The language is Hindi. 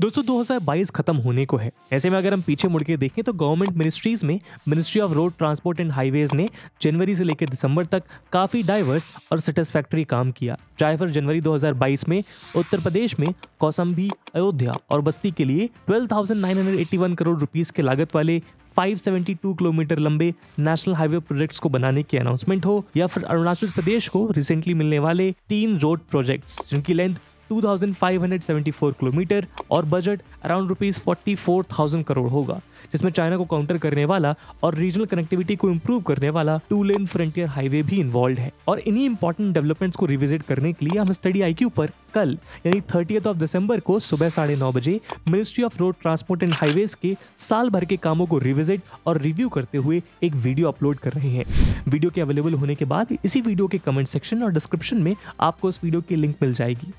दोस्तों 2022 खत्म होने को है। ऐसे में अगर हम पीछे मुड़ के देखें तो गवर्नमेंट मिनिस्ट्रीज में ministry of road transport and highways ने जनवरी से लेकर दिसंबर तक काफ़ी डाइवर्स और सेटिस्फैक्ट्री काम किया। चाहे फिर जनवरी 2022 में उत्तर प्रदेश में कौसम्बी अयोध्या और बस्ती के लिए 12,981 करोड़ रुपीस के लागत वाले 572 किलोमीटर लंबे नेशनल हाईवे प्रोजेक्ट्स को बनाने की अनाउंसमेंट हो या फिर अरुणाचल प्रदेश को रिसेंटली मिलने वाले तीन रोड प्रोजेक्ट्स जिनकी लेंथ 2,574 किलोमीटर और budget around rupees forty crore होगा जिसमें चाइना को काउंटर करने वाला और रीजनल कनेक्टिविटी को इम्प्रूव करने वाला टू लेन फ्रंटियर हाईवे भी इन्वॉल्व है। और इन्हीं इंपॉर्टेंट डेवलपमेंट्स को रिविजिट करने के लिए हम स्टडी आईक्यू पर कल यानी थर्टी ऑफ़ दिसंबर को सुबह साढ़े नौ बजे ministry of road transport and highways के साल भर के कामों को रिविजिट और रिव्यू करते हुए एक वीडियो अपलोड कर रहे हैं। वीडियो के अवेलेबल होने के बाद इसी वीडियो के कमेंट सेक्शन और डिस्क्रिप्शन में आपको उस वीडियो की लिंक मिल जाएगी।